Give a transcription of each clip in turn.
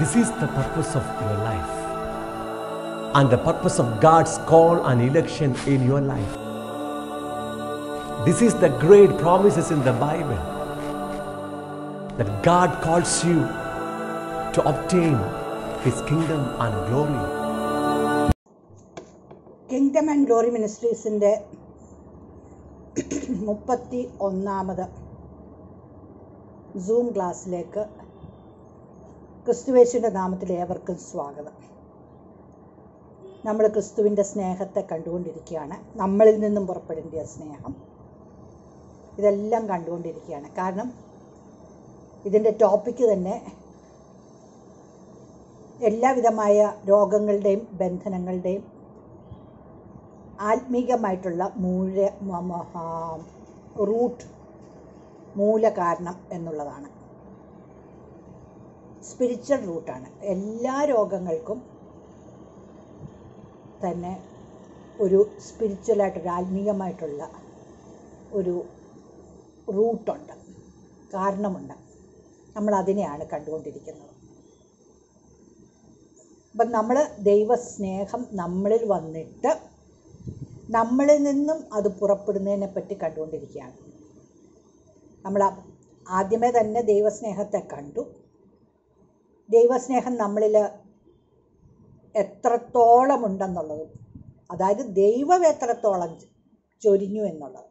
This is the purpose of your life and the purpose of God's call and election in your life. This is the great promises in the Bible that God calls you to obtain His kingdom and glory. Kingdom and glory മിനിസ്ട്രീസിൻ്റെ മുപ്പത്തി ഒന്നാമത് zoom ക്ലാസ്സിലേക്ക് ക്രിസ്തുവേശുവിന്റെ നാമത്തിൽ ഏവർക്കും സ്വാഗതം. നമ്മൾ ക്രിസ്തുവിന്റെ സ്നേഹത്തെ കണ്ടുകൊണ്ടിരിക്കുകയാണ്. നമ്മളിൽ നിന്നും പുറപ്പെടേണ്ട സ്നേഹം ഇതെല്ലാം കണ്ടുകൊണ്ടിരിക്കുകയാണ്. കാരണം ഇതിന്റെ ടോപ്പിക്ക് തന്നെ എല്ലാവിധമായ രോഗങ്ങളുടെയും ബന്ധനങ്ങളുടെയും ആത്മീകമായിട്ടുള്ള മൂഴ റൂട്ട് മൂലകാരണം എന്നുള്ളതാണ്. സ്പിരിച്വൽ റൂട്ടാണ് എല്ലാ രോഗങ്ങൾക്കും തന്നെ ഒരു സ്പിരിച്വലായിട്ടൊരു ആത്മീയമായിട്ടുള്ള ഒരു റൂട്ടുണ്ട് കാരണമുണ്ട്. നമ്മൾ അതിനെയാണ് കണ്ടുകൊണ്ടിരിക്കുന്നത്. അപ്പം നമ്മൾ ദൈവസ്നേഹം നമ്മളിൽ വന്നിട്ട് നമ്മളിൽ നിന്നും അത് പുറപ്പെടുന്നതിനെ പറ്റി കണ്ടുകൊണ്ടിരിക്കുകയാണ്. നമ്മൾ ആദ്യമേ തന്നെ ദൈവസ്നേഹത്തെ കണ്ടു. ദൈവസ്നേഹം നമ്മളിൽ എത്രത്തോളം ഉണ്ടെന്നുള്ളതും അതായത് ദൈവം എത്രത്തോളം ചൊരിഞ്ഞു എന്നുള്ളത്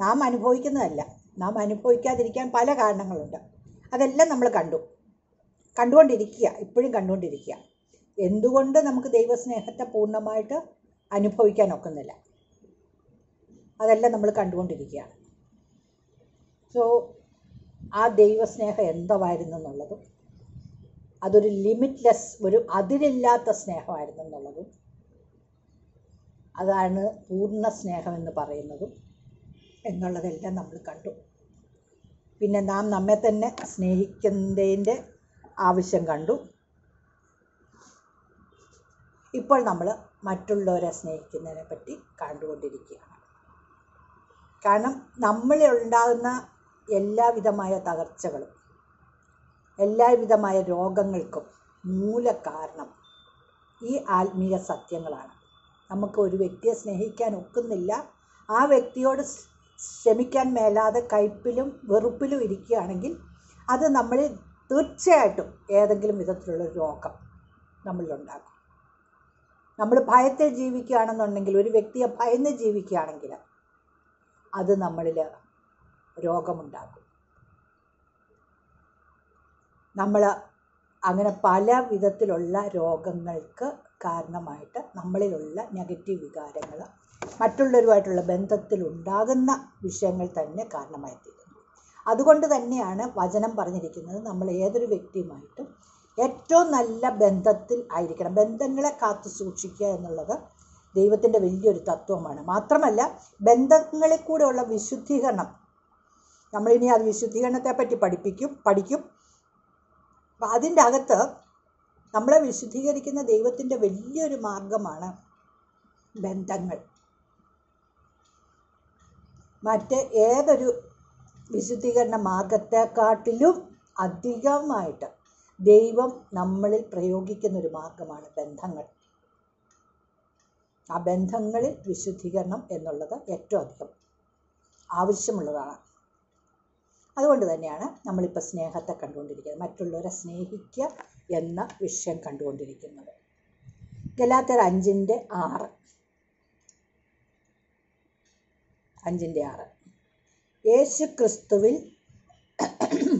നാം അനുഭവിക്കുന്നതല്ല. നാം അനുഭവിക്കാതിരിക്കാൻ പല കാരണങ്ങളുണ്ട്. അതെല്ലാം നമ്മൾ കണ്ടു. കണ്ടുകൊണ്ടിരിക്കുക ഇപ്പോഴും കണ്ടുകൊണ്ടിരിക്കുക. എന്തുകൊണ്ട് നമുക്ക് ദൈവസ്നേഹത്തെ പൂർണമായിട്ട് അനുഭവിക്കാൻ ഒക്കുന്നില്ല അതെല്ലാം നമ്മൾ കണ്ടുകൊണ്ടിരിക്കുകയാണ്. സോ ആ ദൈവസ്നേഹം എന്തവായിരുന്നു എന്നുള്ളതും അതൊരു ലിമിറ്റ്ലെസ് ഒരു അതിരില്ലാത്ത സ്നേഹമായിരുന്നു എന്നുള്ളതും അതാണ് പൂർണ സ്നേഹം എന്ന് പറയുന്നതും എന്നുള്ളതെല്ലാം നമ്മൾ കണ്ടു. പിന്നെ നാം നമ്മെ തന്നെ സ്നേഹിക്കുന്നതിന്റെ ആവശ്യം കണ്ടു. ഇപ്പോൾ നമ്മൾ മറ്റുള്ളവരെ സ്നേഹിക്കുന്നതിനെ പറ്റി കണ്ടുകൊണ്ടിരിക്കുകയാണ്. കാരണം നമ്മളിൽ ഉണ്ടാകുന്ന എല്ലാവിധമായ തകർച്ചകളും എല്ലാവിധമായ രോഗങ്ങൾക്കും മൂല കാരണം ഈ ആത്മീയ സത്യങ്ങളാണ്. നമുക്ക് ഒരു വ്യക്തിയെ സ്നേഹിക്കാൻ ഒക്കുന്നില്ല. ആ വ്യക്തിയോട് ക്ഷമിക്കാൻ മേലാതെ കയ്പിലും വെറുപ്പിലും ഇരിക്കുകയാണെങ്കിൽ അത് നമ്മളിൽ തീർച്ചയായിട്ടും ഏതെങ്കിലും വിധത്തിലുള്ള രോഗം നമ്മളിലുണ്ടാക്കും നമ്മൾ ഭയത്തിൽ ജീവിക്കുകയാണെന്നുണ്ടെങ്കിൽ ഒരു വ്യക്തിയെ ഭയന്ന് ജീവിക്കുകയാണെങ്കിൽ അത് നമ്മളിൽ രോഗമുണ്ടാക്കും. നമ്മൾ അങ്ങനെ പല വിധത്തിലുള്ള രോഗങ്ങൾക്ക് കാരണമായിട്ട് നമ്മളിലുള്ള നെഗറ്റീവ് വികാരങ്ങൾ മറ്റുള്ളവരുമായിട്ടുള്ള ബന്ധത്തിൽ ഉണ്ടാകുന്ന വിഷയങ്ങൾ തന്നെ കാരണമായി അതുകൊണ്ട് തന്നെയാണ് വചനം പറഞ്ഞിരിക്കുന്നത് നമ്മൾ ഏതൊരു വ്യക്തിയുമായിട്ടും ഏറ്റവും നല്ല ബന്ധത്തിൽ ആയിരിക്കണം. ബന്ധങ്ങളെ കാത്തു സൂക്ഷിക്കുക എന്നുള്ളത് ദൈവത്തിന്റെ വലിയൊരു തത്വമാണ്. മാത്രമല്ല ബന്ധങ്ങളിൽ കൂടെയുള്ള വിശുദ്ധീകരണം. നമ്മളിനി അത് വിശുദ്ധീകരണത്തെ പറ്റി പഠിപ്പിക്കും പഠിക്കും. അപ്പം അതിന്റെ അകത്ത് നമ്മളെ വിശുദ്ധീകരിക്കുന്ന ദൈവത്തിന്റെ വലിയൊരു മാർഗമാണ് ബന്ധങ്ങൾ. മറ്റ് ഏതൊരു വിശുദ്ധീകരണ മാർഗത്തെക്കാട്ടിലും അധികമായിട്ട് ദൈവം നമ്മളിൽ പ്രയോഗിക്കുന്ന ഒരു മാർഗമാണ് ബന്ധങ്ങൾ. ആ ബന്ധങ്ങളിൽ വിശുദ്ധീകരണം എന്നുള്ളത് ഏറ്റവും അധികം ആവശ്യമുള്ളതാണ്. അതുകൊണ്ട് തന്നെയാണ് നമ്മളിപ്പോൾ സ്നേഹത്തെ കണ്ടുകൊണ്ടിരിക്കുന്നത് മറ്റുള്ളവരെ സ്നേഹിക്കുക എന്ന വിഷയം കണ്ടുകൊണ്ടിരിക്കുന്നത്. ഗലാത്തർ അഞ്ചിന്റെ ആറ്. അഞ്ചിന്റെ ആറ്. യേശു ക്രിസ്തുവിൽ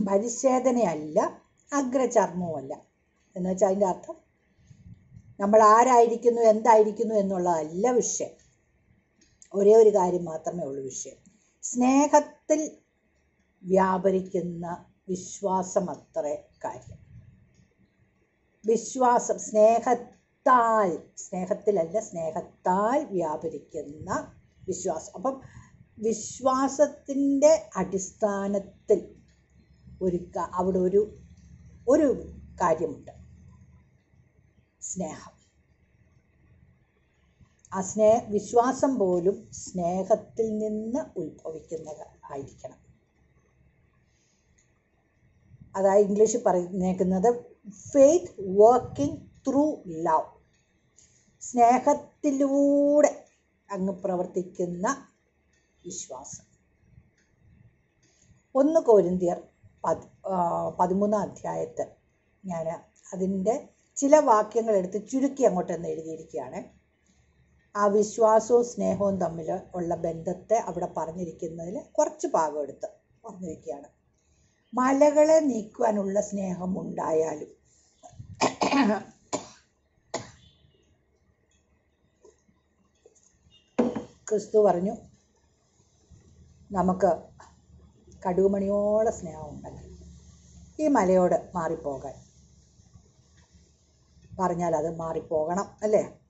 പരിച്ഛേദനയല്ല അഗ്രചർമ്മവുമല്ല. എന്ന് വെച്ചാൽ അതിന്റെ അർത്ഥം നമ്മൾ ആരായിരിക്കുന്നു എന്തായിരിക്കുന്നു എന്നുള്ളതല്ല വിഷയം. ഒരേ ഒരു കാര്യം മാത്രമേ ഉള്ളൂ വിഷയം. സ്നേഹത്തിൽ വ്യാപരിക്കുന്ന വിശ്വാസമത്രേ കാര്യം. വിശ്വാസം സ്നേഹത്താൽ സ്നേഹത്തിലല്ല സ്നേഹത്താൽ വ്യാപരിക്കുന്ന വിശ്വാസം. അപ്പം വിശ്വാസത്തിന്റെ അടിസ്ഥാനത്തിൽ ഒരു അവിടെ ഒരു ഒരു കാര്യമുണ്ട്. സ്നേഹം. ആ സ്നേ വിശ്വാസം പോലും സ്നേഹത്തിൽ നിന്ന് ഉത്ഭവിക്കുന്നത് ആയിരിക്കണം. അതായത് ഇംഗ്ലീഷിൽ പറഞ്ഞേക്കുന്നത് ഫെയ്ത്ത് വർക്കിംഗ് ത്രൂ ലവ് സ്നേഹത്തിലൂടെ അങ്ങ് പ്രവർത്തിക്കുന്ന വിശ്വാസം. ഒന്ന് കോരിന്തിയർ പത് പതിമൂന്നാം അധ്യായത്ത് ഞാൻ അതിന്റെ ചില വാക്യങ്ങൾ എടുത്ത് ചുരുക്കി അങ്ങോട്ടൊന്ന് എഴുതിയിരിക്കുകയാണ്. ആ വിശ്വാസവും സ്നേഹവും തമ്മിൽ ഉള്ള ബന്ധത്തെ അവിടെ പറഞ്ഞിരിക്കുന്നതിൽ കുറച്ച് ഭാഗം എടുത്ത് പറഞ്ഞിരിക്കുകയാണ്. മലകളെ നീക്കുവാനുള്ള സ്നേഹം ഉണ്ടായാലും ക്രിസ്തു പറഞ്ഞു നമുക്ക് കടുകുമണിയോളം സ്നേഹമുണ്ടെങ്കിൽ ഈ മലയോട് മാറിപ്പോകാൻ. പറഞ്ഞാൽ അത് മാറിപ്പോകണം അല്ലേ?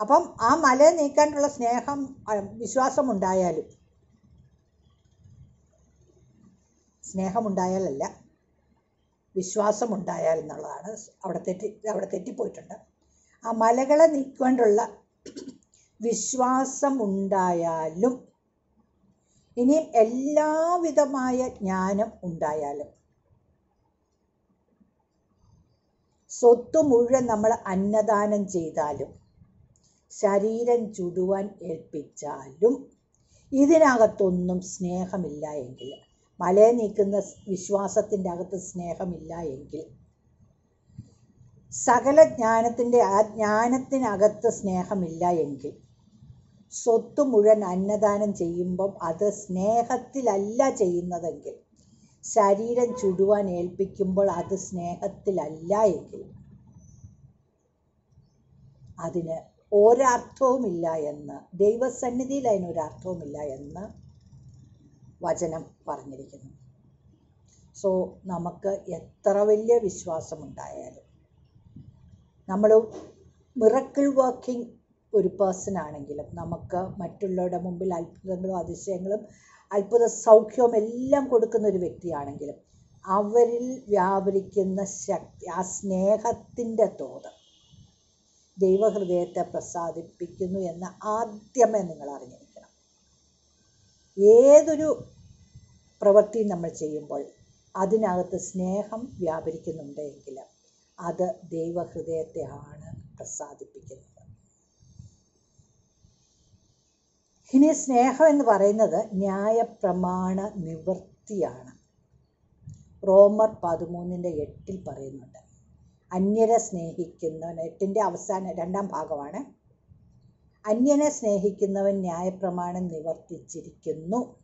അപ്പം ആ മല നീക്കാനുള്ള സ്നേഹം വിശ്വാസമുണ്ടായാലും സ്നേഹമുണ്ടായാലല്ല വിശ്വാസമുണ്ടായാൽ എന്നുള്ളതാണ് അവിടെ തെറ്റി അവിടെ തെറ്റിപ്പോയിട്ടുണ്ട്. ആ മലകളെ നീക്കേണ്ടുള്ള വിശ്വാസമുണ്ടായാലും ഇനിയും എല്ലാവിധമായ ജ്ഞാനം ഉണ്ടായാലും സ്വത്ത് മുഴുവൻ നമ്മൾ അന്നദാനം ചെയ്താലും ശരീരം ചുടുവാൻ ഏൽപ്പിച്ചാലും ഇതിനകത്തൊന്നും സ്നേഹമില്ല എങ്കിൽ മലയെ നീക്കുന്ന വിശ്വാസത്തിന്റെ അകത്ത് സ്നേഹമില്ല എങ്കിൽ സകല ജ്ഞാനത്തിന്റെ ആ ജ്ഞാനത്തിനകത്ത് സ്നേഹമില്ല എങ്കിൽ സ്വത്ത് മുഴുവൻ അന്നദാനം ചെയ്യുമ്പം അത് സ്നേഹത്തിലല്ല ചെയ്യുന്നതെങ്കിൽ ശരീരം ചുടുവാൻ ഏൽപ്പിക്കുമ്പോൾ അത് സ്നേഹത്തിലല്ല എങ്കിൽ. അതിന് ഒരർത്ഥവുമില്ല എന്ന് ദൈവസന്നിധിയിൽ അതിനൊരർത്ഥവുമില്ല എന്ന് വചനം പറഞ്ഞിരിക്കുന്നു. സോ നമുക്ക് എത്ര വലിയ വിശ്വാസമുണ്ടായാലും നമ്മൾ മിറക്കിൾ വർക്കിംഗ് ഒരു പേഴ്സൺ ആണെങ്കിലും നമുക്ക് മറ്റുള്ളവരുടെ മുമ്പിൽ അത്ഭുതങ്ങളും അതിശയങ്ങളും അത്ഭുത സൗഖ്യവും എല്ലാം കൊടുക്കുന്ന ഒരു വ്യക്തിയാണെങ്കിലും അവരിൽ വ്യാപരിക്കുന്ന ശക്തി ആ സ്നേഹത്തിന്റെ തോത് ദൈവഹൃദയത്തെ പ്രസാദിപ്പിക്കുന്നു എന്ന് ആദ്യമേ നിങ്ങൾ അറിഞ്ഞിരിക്കണം. ഏതൊരു പ്രവൃത്തി നമ്മൾ ചെയ്യുമ്പോൾ അതിനകത്ത് സ്നേഹം വ്യാപരിക്കുന്നുണ്ടെങ്കിൽ അത് ദൈവഹൃദയത്തെയാണ് പ്രസാദിപ്പിക്കുന്നത്. ഇനി സ്നേഹം എന്ന് പറയുന്നത് ന്യായപ്രമാണ നിവൃത്തിയാണ്. റോമർ പതിമൂന്നിന്റെ എട്ടിൽ പറയുന്നുണ്ട്. അന്യരെ സ്നേഹിക്കുന്നവൻ എട്ടിന്റെ അവസാന രണ്ടാം ഭാഗമാണ്. അന്യനെ സ്നേഹിക്കുന്നവൻ ന്യായപ്രമാണം നിവർത്തിച്ചിരിക്കുന്നു.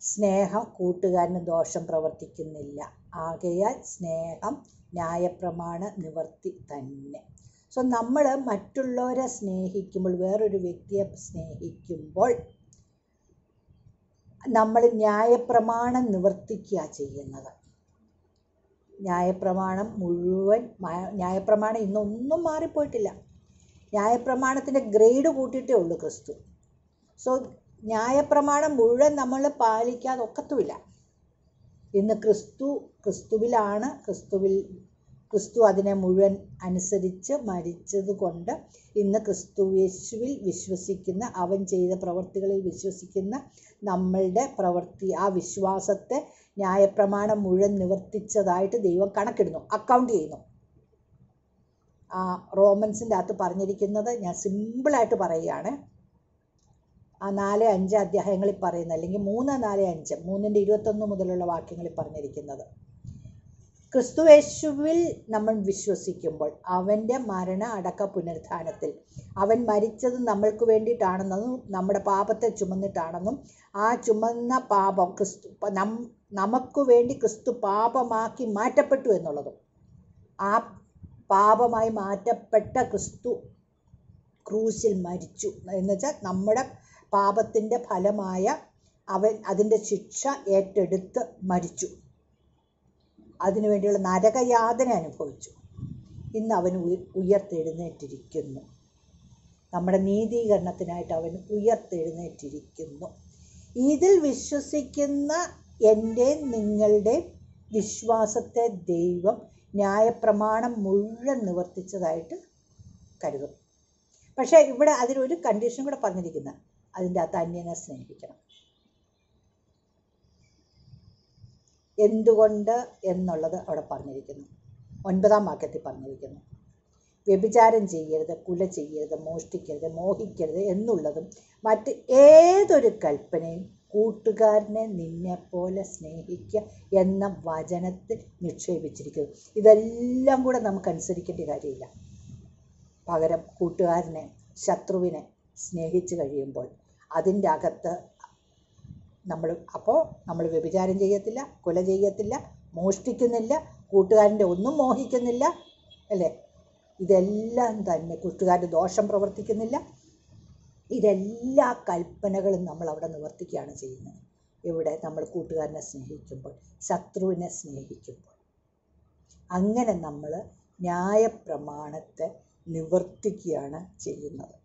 സ്നേഹം കൂട്ടുകാരന് ദോഷം പ്രവർത്തിക്കുന്നില്ല. ആകയാൽ സ്നേഹം ന്യായപ്രമാണ നിവർത്തി തന്നെ. സോ നമ്മൾ മറ്റുള്ളവരെ സ്നേഹിക്കുമ്പോൾ വേറൊരു വ്യക്തിയെ സ്നേഹിക്കുമ്പോൾ നമ്മൾ ന്യായപ്രമാണം നിവർത്തിക്കുക ചെയ്യുന്നത്. ന്യായപ്രമാണം മുഴുവൻ ന്യായപ്രമാണം ഇന്നൊന്നും മാറിപ്പോയിട്ടില്ല. ന്യായപ്രമാണത്തിന്റെ ഗ്രേഡ് കൂട്ടിയിട്ടേ ഉള്ളൂ ക്രിസ്തു. സോ ന്യായപ്രമാണം മുഴുവൻ നമ്മൾ പാലിക്കാതെ ഒക്കത്തുമില്ല. ഇന്ന് ക്രിസ്തു ക്രിസ്തുവിലാണ് ക്രിസ്തുവിൽ ക്രിസ്തു അതിനെ മുഴുവൻ അനുസരിച്ച് മരിച്ചതുകൊണ്ട് ഇന്ന് ക്രിസ്തു യേശുവിൽ വിശ്വസിക്കുന്ന അവൻ ചെയ്ത പ്രവൃത്തികളിൽ വിശ്വസിക്കുന്ന നമ്മളുടെ പ്രവൃത്തി ആ വിശ്വാസത്തെ ന്യായപ്രമാണം മുഴുവൻ നിവർത്തിച്ചതായിട്ട് ദൈവം കണക്കിടുന്നു അക്കൗണ്ട് ചെയ്യുന്നു. ആ റോമൻസിന്റെ അകത്ത് പറഞ്ഞിരിക്കുന്നത് ഞാൻ സിമ്പിളായിട്ട് പറയുകയാണ്. ആ നാല് അഞ്ച് അധ്യായങ്ങളിൽ പറയുന്നത് അല്ലെങ്കിൽ മൂന്ന് നാല് അഞ്ച് മൂന്നിന്റെ ഇരുപത്തൊന്ന് മുതലുള്ള വാക്യങ്ങളിൽ പറഞ്ഞിരിക്കുന്നത്. ക്രിസ്തുവേശുവിൽ നമ്മൾ വിശ്വസിക്കുമ്പോൾ അവന്റെ മരണ അടക്ക പുനരുത്ഥാനത്തിൽ അവൻ മരിച്ചത് നമ്മൾക്ക് വേണ്ടിയിട്ടാണെന്നും നമ്മുടെ പാപത്തെ ചുമന്നിട്ടാണെന്നും ആ ചുമന്ന പാപം ക്രിസ്തു നം നമുക്ക് വേണ്ടി ക്രിസ്തു പാപമാക്കി മാറ്റപ്പെട്ടു എന്നുള്ളതും ആ പാപമായി മാറ്റപ്പെട്ട ക്രിസ്തു ക്രൂശിൽ മരിച്ചു എന്ന് വെച്ചാൽ നമ്മുടെ പാപത്തിന്റെ ഫലമായ അവൻ അതിന്റെ ശിക്ഷ ഏറ്റെടുത്ത് മരിച്ചു. അതിനുവേണ്ടിയുള്ള നരകയാതന അനുഭവിച്ചു. ഇന്ന് അവൻ ഉയ- ഉയർത്തെഴുന്നേറ്റിരിക്കുന്നു. നമ്മുടെ നീതീകരണത്തിനായിട്ട് അവൻ ഉയർത്തെഴുന്നേറ്റിരിക്കുന്നു. ഇതിൽ വിശ്വസിക്കുന്ന എന്റെ നിങ്ങളുടെ വിശ്വാസത്തെ ദൈവം ന്യായപ്രമാണം മുഴുവൻ നിവർത്തിച്ചതായിട്ട് കരുതും. പക്ഷേ ഇവിടെ അതിലൊരു കണ്ടീഷൻ കൂടെ പറഞ്ഞിരിക്കുന്നത് അതിന്റെ അകത്ത് അന്യനെ സ്നേഹിക്കണം. എന്തുകൊണ്ട് എന്നുള്ളത് അവിടെ പറഞ്ഞിരിക്കുന്നു. ഒൻപതാം വാക്യത്തിൽ പറഞ്ഞിരിക്കുന്നു. വ്യഭിചാരം ചെയ്യരുത് കുല ചെയ്യരുത് മോഷ്ടിക്കരുത് മോഹിക്കരുത് എന്നുള്ളതും മറ്റ് ഏതൊരു കൽപ്പനയും കൂട്ടുകാരനെ നിന്നെപ്പോലെ സ്നേഹിക്കുക എന്ന വചനത്തിൽ നിക്ഷേപിച്ചിരിക്കുന്നു. ഇതെല്ലാം കൂടെ നമുക്ക് അനുസരിക്കേണ്ട കാര്യമില്ല. പകരം കൂട്ടുകാരനെ ശത്രുവിനെ സ്നേഹിച്ച് കഴിയുമ്പോൾ അതിന്റെ അകത്ത് നമ്മൾ അപ്പോൾ നമ്മൾ വ്യഭിചാരം ചെയ്യത്തില്ല കൊല ചെയ്യത്തില്ല മോഷ്ടിക്കുന്നില്ല കൂട്ടുകാരന്റെ ഒന്നും മോഹിക്കുന്നില്ല അല്ലേ? ഇതെല്ലാം തന്നെ കൂട്ടുകാരുടെ ദോഷം പ്രവർത്തിക്കുന്നില്ല. ഇതെല്ലാ കൽപ്പനകളും നമ്മൾ അവിടെ നിവർത്തിക്കുകയാണ് ചെയ്യുന്നത്. ഇവിടെ നമ്മൾ കൂട്ടുകാരനെ സ്നേഹിക്കുമ്പോൾ ശത്രുവിനെ സ്നേഹിക്കുമ്പോൾ. അങ്ങനെ നമ്മൾ ന്യായപ്രമാണത്തെ നിവർത്തിക്കുകയാണ് ചെയ്യുന്നത്.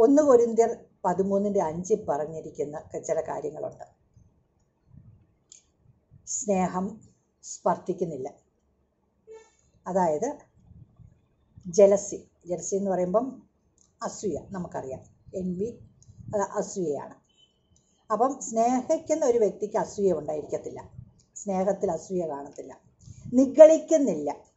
ഒന്ന് കൊരിന്തിയർ പതിമൂന്നിന്റെ അഞ്ചിൽ പറഞ്ഞിരിക്കുന്ന ചില കാര്യങ്ങളുണ്ട്. സ്നേഹം സ്പർദ്ധിക്കുന്നില്ല അതായത് ജലസി ജലസി എന്ന് പറയുമ്പം അസൂയ നമുക്കറിയാം. എൻവി അത് അസൂയയാണ്. അപ്പം സ്നേഹിക്കുന്ന ഒരു വ്യക്തിക്ക് അസൂയ ഉണ്ടായിരിക്കത്തില്ല. സ്നേഹത്തിൽ അസൂയ കാണത്തില്ല. നിഗളിക്കുന്നില്ല.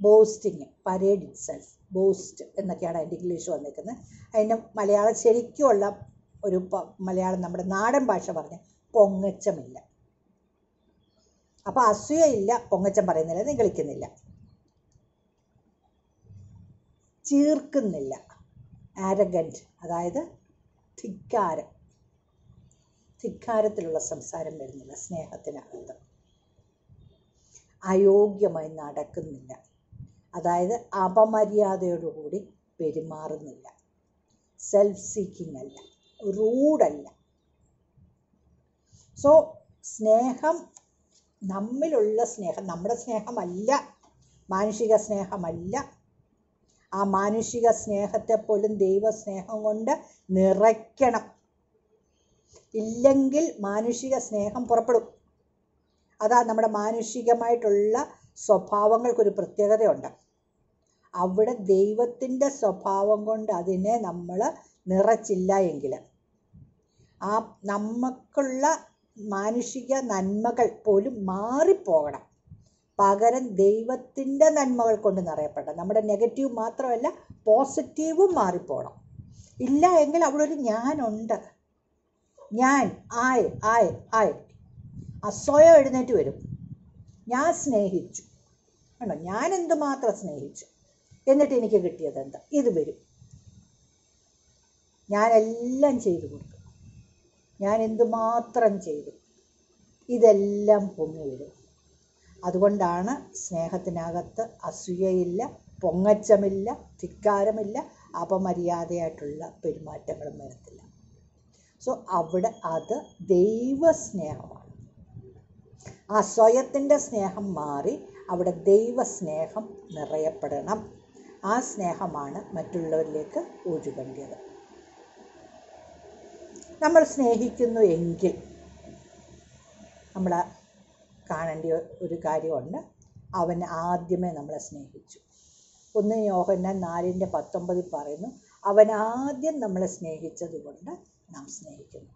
Boasting parade itself boast എന്നൊക്കെയാണ് അതിന്റെ ഇംഗ്ലീഷ് വന്നിരിക്കുന്നത്. അതിന്റെ മലയാളം ശരിക്കുമുള്ള ഒരു മലയാളം നമ്മുടെ നാടൻ ഭാഷ പറഞ്ഞ് പൊങ്ങച്ചമില്ല. അപ്പോൾ അസൂയയില്ല പൊങ്ങച്ചം പറയുന്നില്ല നിഗളിക്കുന്നില്ല. ചീർക്കുന്നില്ല. ആരഗന്റ് അതായത് ധിക്കാരം. ധിക്കാരത്തിലുള്ള സംസാരം വരുന്നില്ല സ്നേഹത്തിനകത്ത്. അയോഗ്യമായി നടക്കുന്നില്ല. അതായത് അപമര്യാദയോടുകൂടി പെരുമാറുന്നില്ല. സെൽഫ് സീക്കിംഗ് അല്ല. റൂഡല്ല സോ സ്നേഹം നമ്മിലുള്ള സ്നേഹം നമ്മുടെ സ്നേഹമല്ല മാനുഷിക സ്നേഹമല്ല. ആ മാനുഷിക സ്നേഹത്തെ പോലും ദൈവസ്നേഹം കൊണ്ട് നിറയ്ക്കണം. ഇല്ലെങ്കിൽ മാനുഷിക സ്നേഹം പുറപ്പെടും. അതാ നമ്മുടെ മാനുഷികമായിട്ടുള്ള സ്വഭാവങ്ങൾക്കൊരു പ്രത്യേകതയുണ്ട്. അവിടെ ദൈവത്തിന്റെ സ്വഭാവം കൊണ്ട് അതിനെ നമ്മൾ നിറച്ചില്ല എങ്കിൽ. ആ നമുക്കുള്ള മാനുഷിക നന്മകൾ പോലും മാറിപ്പോകണം. പകരം ദൈവത്തിന്റെ നന്മകൾ കൊണ്ട് നിറയപ്പെടണം. നമ്മുടെ നെഗറ്റീവ് മാത്രമല്ല പോസിറ്റീവും മാറിപ്പോകണം. ഇല്ല എങ്കിൽ അവിടെ ഒരു ഞാനുണ്ട്. ഞാൻ ആയ് ആയ് ആയ്. അസ്വയം എഴുന്നേറ്റ് വരും. ഞാൻ സ്നേഹിച്ചു. കണ്ടോ? ഞാൻ എന്തുമാത്രം സ്നേഹിച്ചു? എന്നിട്ട് എനിക്ക് കിട്ടിയത് എന്താ? ഇത് വരും. ഞാനെല്ലാം ചെയ്തു കൊടുക്കും. ഞാൻ എന്തുമാത്രം ചെയ്തു? ഇതെല്ലാം പൊങ്ങി വരും. അതുകൊണ്ടാണ് സ്നേഹത്തിനകത്ത് അസൂയയില്ല പൊങ്ങച്ചമില്ല ധിക്കാരമില്ല അപമര്യാദയായിട്ടുള്ള പെരുമാറ്റങ്ങളും വരത്തില്ല. സോ അവിടെ അത് ദൈവസ്നേഹമാണ്. ആ സ്വയത്തിന്റെ സ്നേഹം മാറി അവിടെ ദൈവസ്നേഹം നിറയപ്പെടണം. ആ സ്നേഹമാണ് മറ്റുള്ളവരിലേക്ക് ഒഴുകേണ്ടത്. നമ്മൾ സ്നേഹിക്കുന്നു എങ്കിൽ നമ്മൾ കാണേണ്ട ഒരു കാര്യമുണ്ട്. അവൻ ആദ്യമേ നമ്മളെ സ്നേഹിച്ചു. ഒന്ന് യോഹന്നാൻ നാലിന്റെ പത്തൊമ്പതിൽ പറയുന്നു അവൻ ആദ്യം നമ്മളെ സ്നേഹിച്ചത് കൊണ്ട് നാം സ്നേഹിക്കുന്നു.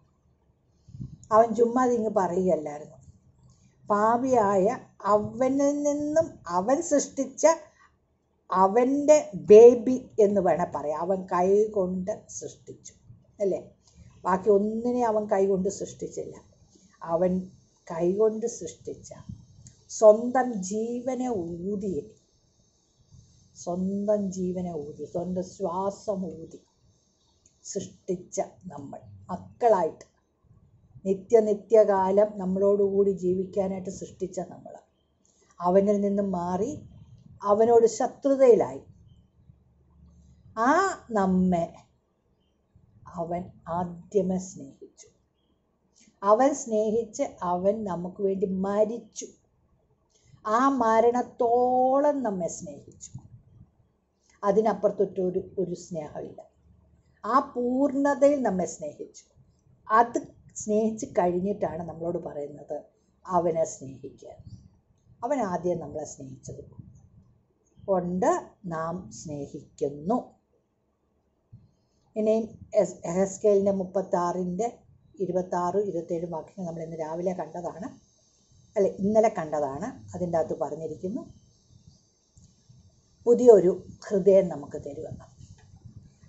അവൻ ചുമ്മാ ഇങ്ങ് പറയുകയല്ലായിരുന്നു. പാവിയായ അവനിൽ നിന്നും അവൻ സൃഷ്ടിച്ച അവന്റെ ബേബി എന്ന് വേണേൽ പറയാം. അവൻ കൈ കൊണ്ട് സൃഷ്ടിച്ചു അല്ലേ? ബാക്കി ഒന്നിനെ അവൻ കൈകൊണ്ട് സൃഷ്ടിച്ചില്ല. അവൻ കൈകൊണ്ട് സൃഷ്ടിച്ച സ്വന്തം ജീവനെ ഊതി. സ്വന്തം ജീവനെ ഊതി സ്വന്തം ശ്വാസം ഊതി സൃഷ്ടിച്ച നമ്മൾ മക്കളായിട്ട്. നിത്യനിത്യകാലം നമ്മളോടുകൂടി ജീവിക്കാനായിട്ട് സൃഷ്ടിച്ച നമ്മൾ അവനിൽ നിന്നും മാറി അവനോട് ശത്രുതയിലായി. ആ നമ്മെ അവൻ ആദ്യമേ സ്നേഹിച്ചു. അവൻ സ്നേഹിച്ച് അവൻ നമുക്ക് വേണ്ടി മരിച്ചു. ആ മരണത്തോളം നമ്മെ സ്നേഹിച്ചു. അതിനപ്പുറത്തൊറ്റൊരു ഒരു സ്നേഹമില്ല. ആ പൂർണതയിൽ നമ്മെ സ്നേഹിച്ചു. അത് സ്നേഹിച്ച് കഴിഞ്ഞിട്ടാണ് നമ്മളോട് പറയുന്നത് അവനെ സ്നേഹിക്കാൻ. അവൻ ആദ്യം നമ്മളെ സ്നേഹിച്ചത്. കൊണ്ട് നാം സ്നേഹിക്കുന്നു. ഇനിയും എസ് എഹസ്കേലിന്റെ മുപ്പത്താറിന്റെ ഇരുപത്താറ് ഇരുപത്തേഴ് വാക്യങ്ങൾ നമ്മൾ ഇന്ന് രാവിലെ കണ്ടതാണ്. അല്ലെ ഇന്നലെ കണ്ടതാണ്. അതിന്റെ അകത്ത് പറഞ്ഞിരിക്കുന്നു പുതിയൊരു ഹൃദയം നമുക്ക് തരുമെന്ന്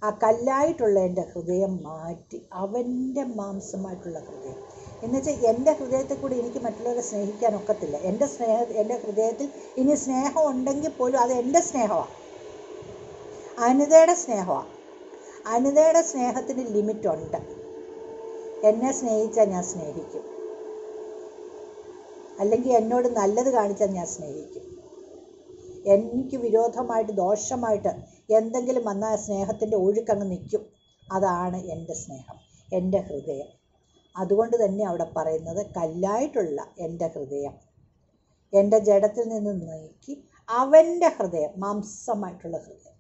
ആ കല്ലായിട്ടുള്ള എന്റെ ഹൃദയം മാറ്റി അവന്റെ മാംസമായിട്ടുള്ള ഹൃദയം എന്നുവെച്ചാൽ എന്റെ ഹൃദയത്തിൽ കൂടി എനിക്ക് മറ്റുള്ളവരെ സ്നേഹിക്കാൻ ഒക്കത്തില്ല. എന്റെ സ്നേഹ എന്റെ ഹൃദയത്തിൽ ഇനി സ്നേഹം ഉണ്ടെങ്കിൽ പോലും അത് എന്റെ സ്നേഹമാണ് അനിതയുടെ സ്നേഹമാണ് അനിതയുടെ സ്നേഹത്തിന് ലിമിറ്റ് ഉണ്ട് എന്നെ സ്നേഹിച്ചാൽ ഞാൻ സ്നേഹിക്കും. അല്ലെങ്കിൽ എന്നോട് നല്ലത് കാണിച്ചാൽ ഞാൻ സ്നേഹിക്കും. എനിക്ക് വിരോധമായിട്ട് ദോഷമായിട്ട് എന്തെങ്കിലും വന്നാൽ സ്നേഹത്തിന്റെ ഒഴുക്കങ്ങ് നിൽക്കും. അതാണ് എന്റെ സ്നേഹം എന്റെ ഹൃദയം. അതുകൊണ്ട് തന്നെ അവിടെ പറയുന്നത് കല്ലായിട്ടുള്ള എന്റെ ഹൃദയം. എന്റെ ജഡത്തിൽ നിന്ന് നീക്കി അവന്റെ ഹൃദയം മാംസമായിട്ടുള്ള ഹൃദയം.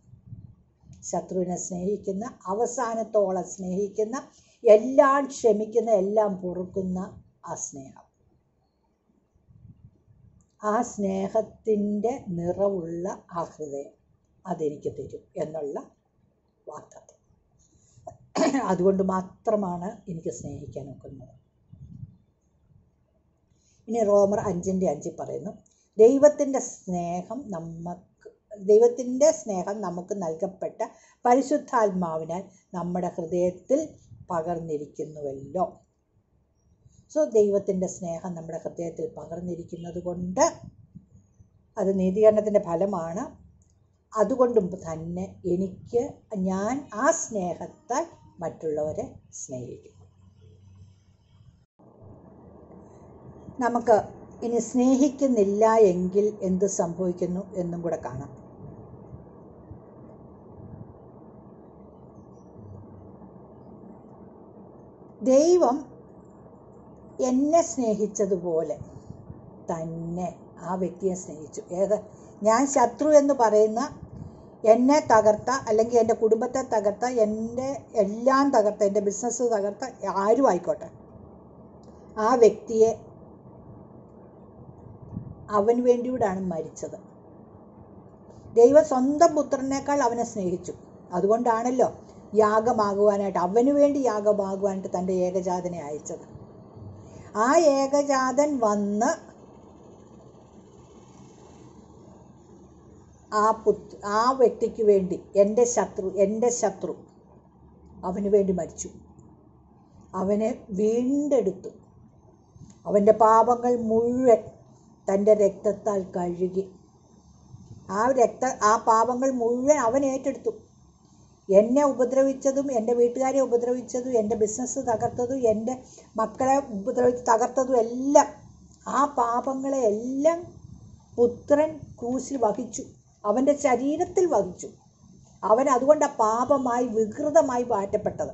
ശത്രുവിനെ സ്നേഹിക്കുന്ന അവസാനത്തോളം സ്നേഹിക്കുന്ന എല്ലാം ക്ഷമിക്കുന്ന എല്ലാം പൊറുക്കുന്ന ആ സ്നേഹം. ആ സ്നേഹത്തിന്റെ നിറവുള്ള ആ ഹൃദയം അതെനിക്ക് തരും എന്നുള്ള വാഗ്ദത്തം അതുകൊണ്ട് മാത്രമാണ് എനിക്ക് സ്നേഹിക്കാൻ ഒക്കുന്നത് ഇനി റോമർ അഞ്ചിന്റെ അഞ്ചിൽ പറയുന്നു ദൈവത്തിന്റെ സ്നേഹം നമുക്ക് ദൈവത്തിന്റെ സ്നേഹം നമുക്ക് നൽകപ്പെട്ട പരിശുദ്ധാത്മാവിനാൽ നമ്മുടെ ഹൃദയത്തിൽ പകർന്നിരിക്കുന്നുവല്ലോ. സോ ദൈവത്തിന്റെ സ്നേഹം നമ്മുടെ ഹൃദയത്തിൽ പകർന്നിരിക്കുന്നത് കൊണ്ട് അത് നീതീകരണത്തിന്റെ ഫലമാണ്. അതുകൊണ്ടും തന്നെ എനിക്ക് ഞാൻ ആ സ്നേഹത്താൽ മറ്റുള്ളവരെ സ്നേഹിക്കുന്നു നമുക്ക് ഇനി സ്നേഹിക്കുന്നില്ല എങ്കിൽ എന്ത് സംഭവിക്കുന്നു എന്നും കൂടെ കാണാം. ദൈവം എന്നെ സ്നേഹിച്ചതുപോലെ തന്നെ ആ വ്യക്തിയെ സ്നേഹിച്ചു. ഏത്? ഞാൻ ശത്രു എന്ന് പറയുന്ന എന്നെ തകർത്ത അല്ലെങ്കിൽ എന്റെ കുടുംബത്തെ തകർത്ത എന്റെ എല്ലാം തകർത്ത എന്റെ ബിസിനസ് തകർത്ത ആരും ആയിക്കോട്ടെ. ആ വ്യക്തിയെ അവന് വേണ്ടിയൂടാണ് മരിച്ചത്. ദൈവം സ്വന്തം പുത്രനേക്കാൾ അവനെ സ്നേഹിച്ചു. അതുകൊണ്ടാണല്ലോ യാഗമാകുവാനായിട്ട് അവന് വേണ്ടി യാഗമാകുവാനായിട്ട് തന്റെ ഏകജാതനെ അയച്ചത്. ആ ഏകജാതൻ വന്ന് ആ പുത് ആ വ്യക്തിക്ക് വേണ്ടി എന്റെ ശത്രു എന്റെ ശത്രു അവന് വേണ്ടി മരിച്ചു. അവനെ വീണ്ടെടുത്തു. അവന്റെ പാപങ്ങൾ മുഴുവൻ തന്റെ രക്തത്താൽ കഴുകി. ആ രക്ത ആ പാപങ്ങൾ മുഴുവൻ അവൻ ഏറ്റെടുത്തു. എന്നെ ഉപദ്രവിച്ചതും എന്റെ വീട്ടുകാരെ ഉപദ്രവിച്ചതും എന്റെ ബിസിനസ് തകർത്തതും എന്റെ മക്കളെ ഉപദ്രവിച്ച് തകർത്തതും എല്ലാം ആ പാപങ്ങളെ എല്ലാം പുത്രൻ ക്രൂശിൽ വഹിച്ചു. അവന്റെ ശരീരത്തിൽ വഹിച്ചു. അവൻ അതുകൊണ്ട് പാപമായി വികൃതമായി മാറ്റപ്പെട്ടത്.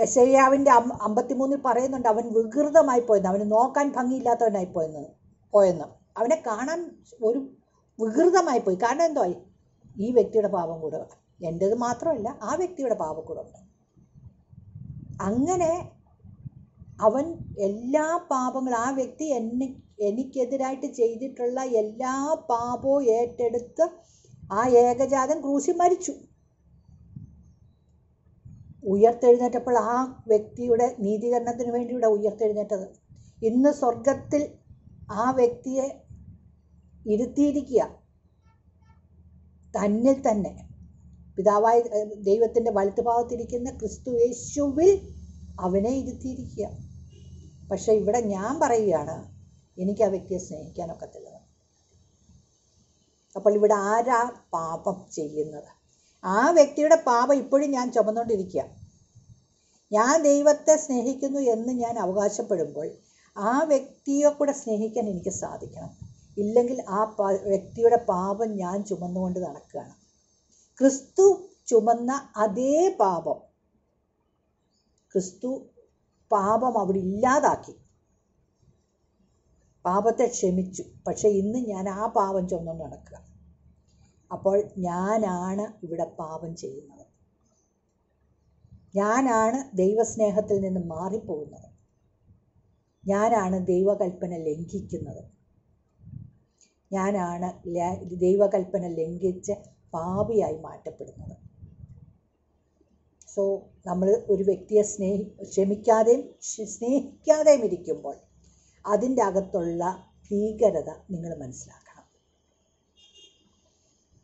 യശയ്യാവിന്റെ അമ്പത്തിമൂന്നിൽ പറയുന്നുണ്ട് അവൻ വികൃതമായി പോയെന്ന് അവന് നോക്കാൻ ഭംഗിയില്ലാത്തവനായി പോയെന്ന് പോയെന്ന്. അവനെ കാണാൻ ഒരു വികൃതമായി പോയി. കാരണം എന്തോ ഈ വ്യക്തിയുടെ പാപം കൂടെ എന്റേത് മാത്രമല്ല ആ വ്യക്തിയുടെ പാപം കൂടെ ഉണ്ട്. അങ്ങനെ അവൻ എല്ലാ പാപങ്ങളും ആ വ്യക്തി എന്നെ എനിക്കെതിരായിട്ട് ചെയ്തിട്ടുള്ള എല്ലാ പാപവും ഏറ്റെടുത്ത് ആ ഏകജാതൻ ക്രൂശി മരിച്ചു. ഉയർത്തെഴുന്നേറ്റപ്പോൾ ആ വ്യക്തിയുടെ നീതീകരണത്തിന് വേണ്ടിയുടെ ഉയർത്തെഴുന്നേറ്റത്. ഇന്ന് സ്വർഗത്തിൽ ആ വ്യക്തിയെ ഇരുത്തിയിരിക്കുക. തന്നിൽ തന്നെ. പിതാവായ ദൈവത്തിന്റെ വലത്തുഭാഗത്തിരിക്കുന്ന ക്രിസ്തു യേശുവിൽ അവനെ ഇരുത്തിയിരിക്കുക. പക്ഷേ ഇവിടെ ഞാൻ പറയുകയാണ് എനിക്ക് ആ വ്യക്തിയെ സ്നേഹിക്കാനൊക്കത്തില്ല അപ്പോൾ ഇവിടെ ആരാ പാപം ചെയ്യുന്നത്? ആ വ്യക്തിയുടെ പാപം ഇപ്പോഴും ഞാൻ ചുമന്നുകൊണ്ടിരിക്കുക. ഞാൻ ദൈവത്തെ സ്നേഹിക്കുന്നു എന്ന് ഞാൻ അവകാശപ്പെടുമ്പോൾ ആ വ്യക്തിയെ കൂടെ സ്നേഹിക്കാൻ എനിക്ക് സാധിക്കണം. ഇല്ലെങ്കിൽ ആ വ്യക്തിയുടെ പാപം ഞാൻ ചുമന്നുകൊണ്ട് നടക്കുകയാണ്. ക്രിസ്തു ചുമന്ന അതേ പാപം ക്രിസ്തു പാപം അവിടെ ഇല്ലാതാക്കി. പാപത്തെ ക്ഷമിച്ചു. പക്ഷെ ഇന്ന് ഞാൻ ആ പാപം ചുമന്നുകൊണ്ട് നടക്കുക. അപ്പോൾ ഞാനാണ് ഇവിടെ പാപം ചെയ്യുന്നത്. ഞാനാണ് ദൈവസ്നേഹത്തിൽ നിന്ന് മാറിപ്പോകുന്നത്. ഞാനാണ് ദൈവകൽപ്പന ലംഘിക്കുന്നത്. ഞാനാണ് ദൈവകൽപ്പന ലംഘിച്ച് പാപിയായി മാറ്റപ്പെടുന്നത്. സോ നമ്മൾ ഒരു വ്യക്തിയെ സ്നേഹി ക്ഷമിക്കാതെയും സ്നേഹിക്കാതെയും ഇരിക്കുമ്പോൾ അതിന്റെ അകത്തുള്ള ഭീകരത നിങ്ങൾ മനസ്സിലാക്കണം.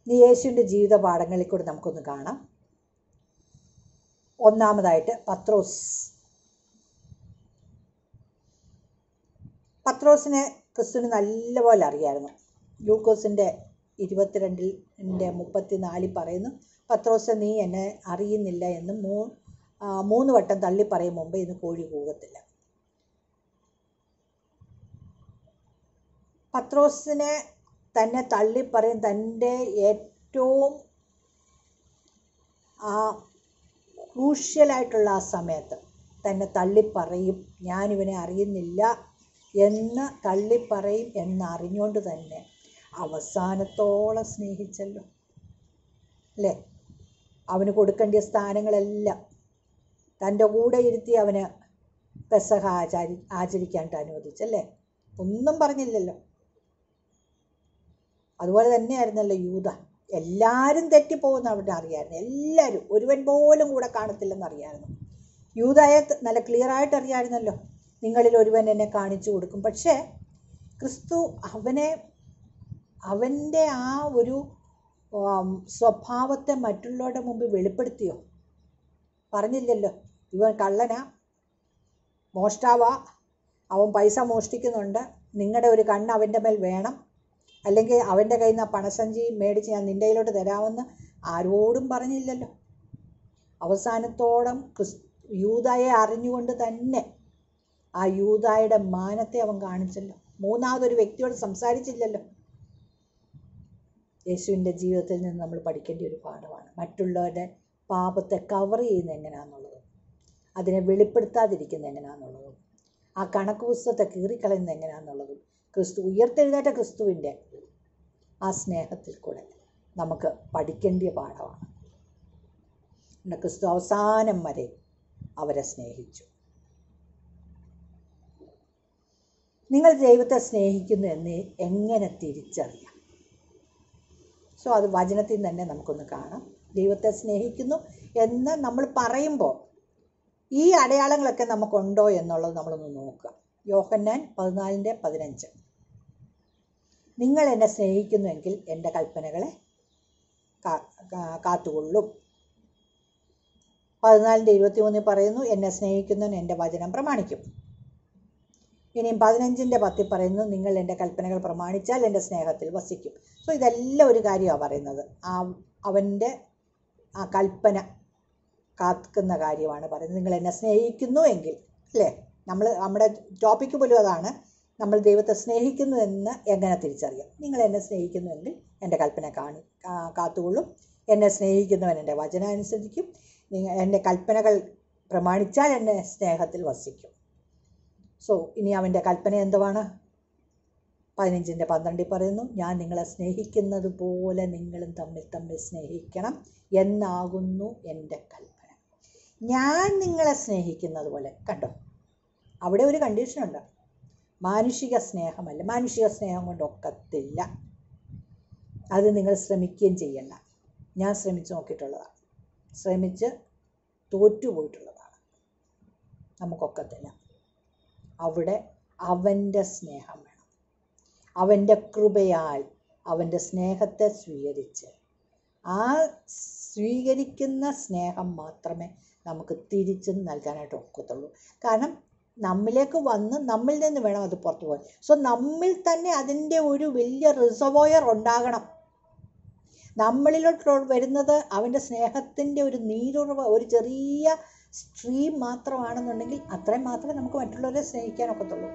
യേശുവിന്റെ ജീവിത പാഠങ്ങളിൽ കൂടി നമുക്കൊന്ന് കാണാം. ഒന്നാമതായിട്ട് പത്രോസ്. പത്രോസിനെ ക്രിസ്തുവിന് നല്ലപോലെ അറിയായിരുന്നു. ലൂക്കോസിന്റെ ഇരുപത്തിരണ്ടിന്റെ മുപ്പത്തിനാലിൽ പറയുന്നു പത്രോസ് നീ എന്നെ അറിയുന്നില്ല എന്ന് മൂ മൂന്ന് വട്ടം തള്ളി പറയും മുമ്പ് ഇന്ന് കോഴി കൂകത്തില്ല. പത്രോസിനെ തന്നെ തള്ളിപ്പറയും തന്റെ ഏറ്റവും ആ ക്രൂഷ്യലായിട്ടുള്ള ആ സമയത്ത് തന്നെ തള്ളിപ്പറയും ഞാനിവനെ അറിയുന്നില്ല എന്ന് തള്ളിപ്പറയും എന്നറിഞ്ഞുകൊണ്ട് തന്നെ അവസാനത്തോളം സ്നേഹിച്ചല്ലോ. അല്ലേ? അവന് കൊടുക്കേണ്ട സ്ഥാനങ്ങളെല്ലാം തന്റെ കൂടെ ഇരുത്തി അവന് പെസഹ ആചാരി ആചരിക്കാനായിട്ട് അനുവദിച്ചല്ലേ? ഒന്നും പറഞ്ഞില്ലല്ലോ. അതുപോലെ തന്നെയായിരുന്നല്ലോ യൂത. എല്ലാവരും തെറ്റിപ്പോകുന്ന അവിടെ അറിയായിരുന്നു. എല്ലാവരും ഒരുവൻ പോലും കൂടെ കാണത്തില്ലെന്ന് അറിയായിരുന്നു. യൂതയെ നല്ല ക്ലിയർ ആയിട്ട് അറിയാമായിരുന്നല്ലോ നിങ്ങളിൽ ഒരുവൻ എന്നെ കാണിച്ചു കൊടുക്കും. പക്ഷേ ക്രിസ്തു അവനെ അവന്റെ ആ ഒരു സ്വഭാവത്തെ മറ്റുള്ളവരുടെ മുമ്പിൽ വെളിപ്പെടുത്തിയോ? പറഞ്ഞില്ലല്ലോ. ഇവൻ കള്ളനാ. മോഷ്ടാവാ. അവൻ പൈസ മോഷ്ടിക്കുന്നുണ്ട്. നിങ്ങളുടെ ഒരു കണ്ണ് അവന്റെ മേൽ വേണം. അല്ലെങ്കിൽ അവന്റെ കയ്യിൽ നിന്ന് ആ പണസഞ്ചി മേടിച്ച് ഞാൻ നിന്റെ കയ്യിലോട്ട് തരാമെന്ന് ആരോടും പറഞ്ഞില്ലല്ലോ. അവസാനത്തോളം ക്രിസ് യൂതായെ അറിഞ്ഞുകൊണ്ട് തന്നെ ആ യൂതായുടെ മാനത്തെ അവൻ കാണിച്ചല്ലോ. മൂന്നാമതൊരു വ്യക്തിയോട് സംസാരിച്ചില്ലല്ലോ. യേശുവിന്റെ ജീവിതത്തിൽ നിന്ന് നമ്മൾ പഠിക്കേണ്ട ഒരു പാഠമാണ്. മറ്റുള്ളവരുടെ പാപത്തെ കവർ ചെയ്യുന്നത് എങ്ങനെയാണെന്നുള്ളത് അതിനെ വെളിപ്പെടുത്താതിരിക്കുന്നത് എങ്ങനെയാണെന്നുള്ളതും ആ കണക്ക് പുസ്തകത്തെ കീറിക്കളയുന്നത് എങ്ങനെയാണെന്നുള്ളതും ക്രിസ്തു ഉയർത്തെഴുന്നേറ്റ ക്രിസ്തുവിന്റെ ആ സ്നേഹത്തിൽ കൂടെ നമുക്ക് പഠിക്കേണ്ട പാഠമാണ്. ക്രിസ്തു അവസാനം വരെ അവരെ സ്നേഹിച്ചു. നിങ്ങൾ ദൈവത്തെ സ്നേഹിക്കുന്നു എന്ന് എങ്ങനെ തിരിച്ചറിയാം? സോ അത് വചനത്തിൽ തന്നെ നമുക്കൊന്ന് കാണാം. ദൈവത്തെ സ്നേഹിക്കുന്നു എന്ന് നമ്മൾ പറയുമ്പോൾ ഈ അടയാളങ്ങളൊക്കെ നമുക്കുണ്ടോ എന്നുള്ളത് നമ്മളൊന്ന് നോക്കുക. യോഹന്നാൻ പതിനാലിന്റെ പതിനഞ്ച്. നിങ്ങൾ എന്നെ സ്നേഹിക്കുന്നുവെങ്കിൽ എന്റെ കൽപ്പനകളെ കാത്തുകൊള്ളും. പതിനാലിന്റെ ഇരുപത്തിമൂന്നിൽ പറയുന്നു എന്നെ സ്നേഹിക്കുന്നവൻ എന്റെ വചനം പ്രമാണിക്കും. ഇനിയും പതിനഞ്ചിന്റെ പത്തിൽ പറയുന്നു നിങ്ങൾ എന്റെ കൽപ്പനകൾ പ്രമാണിച്ചാൽ എന്റെ സ്നേഹത്തിൽ വസിക്കും. സോ ഇതെല്ലാം ഒരു കാര്യമാണ് പറയുന്നത്. ആ അവന്റെ ആ കൽപ്പന കാക്കുന്ന കാര്യമാണ് പറയുന്നത്. നിങ്ങൾ എന്നെ സ്നേഹിക്കുന്നു എങ്കിൽ അല്ലേ? നമ്മൾ നമ്മുടെ ടോപ്പിക്ക് പോലും അതാണ്. നമ്മൾ ദൈവത്തെ സ്നേഹിക്കുന്നു എന്ന് എങ്ങനെ തിരിച്ചറിയാം? നിങ്ങൾ എന്നെ സ്നേഹിക്കുന്നുവെങ്കിൽ എന്റെ കൽപ്പന കാണി കാത്തുകൊള്ളും. എന്നെ സ്നേഹിക്കുന്നവൻ എന്റെ വചന അനുസരിക്കും. നിങ്ങൾ എന്റെ കൽപ്പനകൾ പ്രമാണിച്ചാൽ എന്നെ സ്നേഹത്തിൽ വസിക്കും. സോ ഇനി അവന്റെ കൽപ്പന എന്തുവാണ്? പതിനഞ്ചിന്റെ പന്ത്രണ്ടിൽ പറയുന്നു ഞാൻ നിങ്ങളെ സ്നേഹിക്കുന്നത് പോലെ നിങ്ങളും തമ്മിൽ തമ്മിൽ സ്നേഹിക്കണം എന്നാകുന്നു എന്റെ കൽപ്പന. ഞാൻ നിങ്ങളെ സ്നേഹിക്കുന്നത് പോലെ. കണ്ടോ? അവിടെ ഒരു കണ്ടീഷനുണ്ട് മാനുഷിക സ്നേഹമല്ല മാനുഷിക സ്നേഹം കൊണ്ടൊക്കത്തില്ല അത് നിങ്ങൾ ശ്രമിക്കുകയും ചെയ്യണ്ട. ഞാൻ ശ്രമിച്ച് നോക്കിയിട്ടുള്ളതാണ്. ശ്രമിച്ച് തോറ്റുപോയിട്ടുള്ളതാണ്. നമുക്കൊക്കത്തില്ല. അവിടെ അവന്റെ സ്നേഹം വേണം. അവന്റെ കൃപയാൽ അവന്റെ സ്നേഹത്തെ സ്വീകരിച്ച് ആ സ്വീകരിക്കുന്ന സ്നേഹം മാത്രമേ നമുക്ക് തിരിച്ചും നൽകാനായിട്ട് ഒക്കത്തുള്ളൂ. കാരണം നമ്മിലേക്ക് വന്ന് നമ്മിൽ നിന്ന് വേണം അത് പുറത്തു പോകാൻ. സോ നമ്മിൽ തന്നെ അതിന്റെ ഒരു വലിയ റിസർവോയർ ഉണ്ടാകണം. നമ്മളിലോട്ട് വരുന്നത് അവന്റെ സ്നേഹത്തിന്റെ ഒരു നീരുറവ് ഒരു ചെറിയ സ്ട്രീം മാത്രമാണെന്നുണ്ടെങ്കിൽ അത്രയും മാത്രമേ നമുക്ക് മറ്റുള്ളവരെ സ്നേഹിക്കാനൊക്കത്തുള്ളൂ.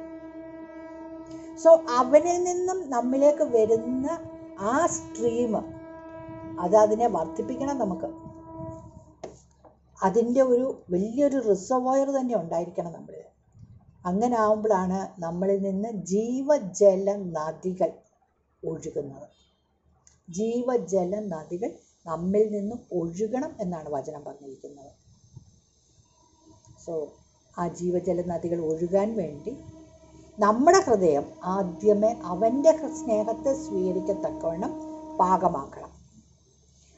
സോ അവനിൽ നിന്നും നമ്മിലേക്ക് വരുന്ന ആ സ്ട്രീം അത് അതിനെ വർദ്ധിപ്പിക്കണം നമുക്ക്. അതിന്റെ ഒരു വലിയൊരു റിസർവോയർ തന്നെ ഉണ്ടായിരിക്കണം നമ്മളിൽ. അങ്ങനെ ആവുമ്പോഴാണ് നമ്മളിൽ നിന്ന് ജീവജല നദികൾ ഒഴുകുന്നത്. ജീവജല നദികൾ നമ്മിൽ നിന്ന് ഒഴുകണം എന്നാണ് വചനം പറഞ്ഞിരിക്കുന്നത്. സോ ആ ജീവജല നദികൾ ഒഴുകാൻ വേണ്ടി നമ്മുടെ ഹൃദയം ആദ്യമേ അവന്റെ സ്നേഹത്തെ സ്വീകരിക്കത്തക്കവണ്ണം പാകമാക്കണം.